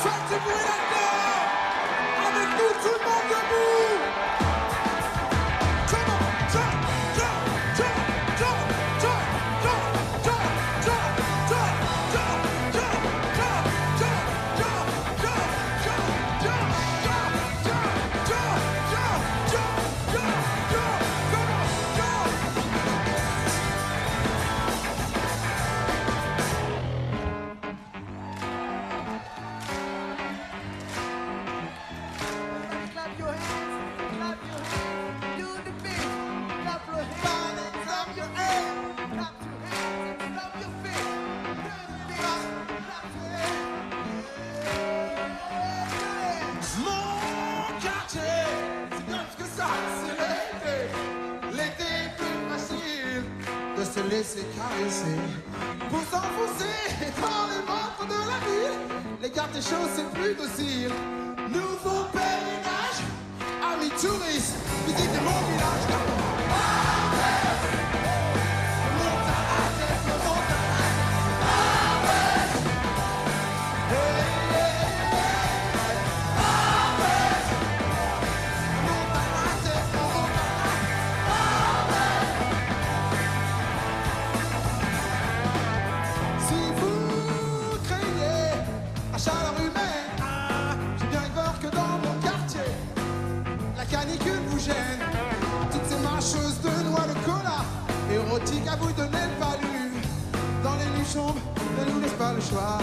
Bruit là-dedans Avec nous, tout le monde debout laisser caresser. Pour s'enfoncer dans les ventres de la ville, les quartiers chauds c'est plus docile. Nouveau pèlerinage, amis touristes, visitez mon village. Canicule vous gêne. Toutes ces marcheuses de noix de cola, érotiques à vous donner le palu. Dans les nuits sombres, ne nous laisse pas le choix.